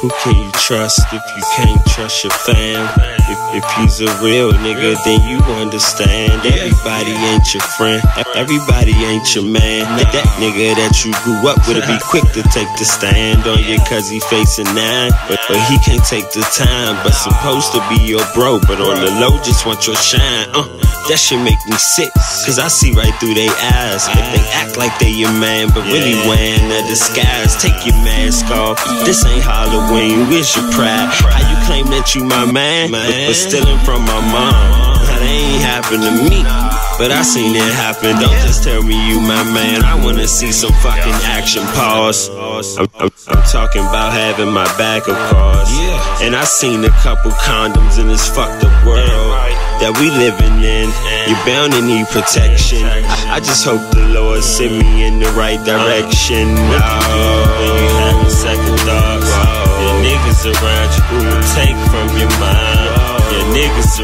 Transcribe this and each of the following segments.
Who can you trust if you can't trust your fam? If, if he's a real nigga, then you understand. Everybody ain't your friend, everybody ain't your man. That nigga that you grew up with be quick to take the stand on you cause he facing nine. But, but he can't take the time, but supposed to be your bro. But on the low, just want your shine. Uh, that shit make me sick, cause I see right through their eyes. If they act like they your man, but really wearing a disguise. Take your mask off, this ain't Halloween you your pride. How you claim that you my man, but, but stealing from my mom? That ain't happened to me. But I seen it happen. Don't just tell me you my man. I wanna see some fucking action. Pause. I'm, I'm, I'm talking about having my back, of course. And I seen a couple condoms in this fucked up world that we living in. You're bound to need protection. I, I just hope the Lord send me in the right direction. Oh niggas around you who will take from. Your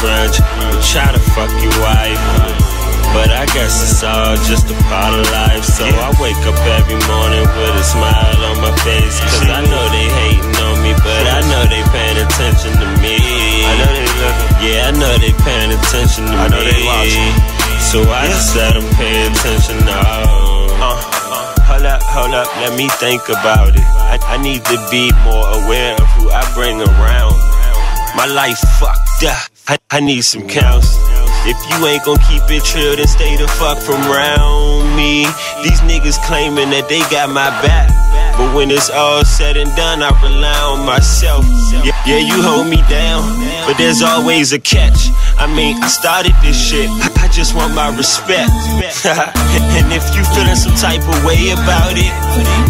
around you will try to fuck your wife. But I guess it's all just a part of life. So I wake up every morning with a smile on my face. Cause I know they hating on me, but I know they paying attention to me. I know they looking. Yeah, I know they paying attention to me. I know. They watching. So I just let them pay attention now. Uh hold up, hold up, let me think about it. I, I need to be more aware of who I bring around. My life fucked up, I, I need some counsel. If you ain't gon' keep it chill, then stay the fuck from round me. These niggas claiming that they got my back. But when it's all said and done, I rely on myself. Yeah, yeah, you hold me down, but there's always a catch. I mean, I started this shit I just want my respect. and if you feeling some type of way about it,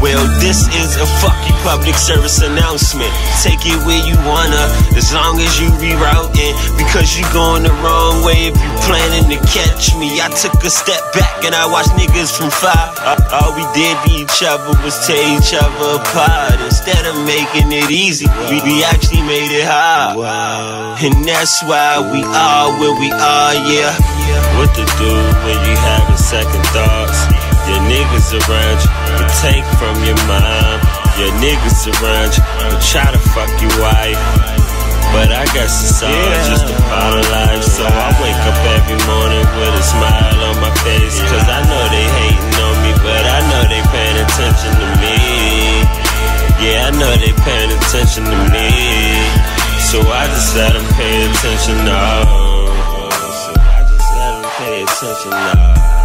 well, this is a fucking public service announcement. Take it where you wanna, as long as you rerouting. Because you going the wrong way if you planning to catch me. I took a step back and I watched niggas from far. Uh, all we did to each other was tear each other apart. Instead of making it easy, we, we actually made it hard. And that's why we are where we are, yeah. What to do when you having second thoughts? Your niggas around you will take from your mom. Your niggas around you will try to fuck your wife. But I guess it's all yeah. just a part of life. So I wake up every morning with a smile on my face. Cause I know they hating on me, but I know they paying attention to me. Yeah, I know they paying attention to me. So I just let them pay attention now So I just let them pay attention now.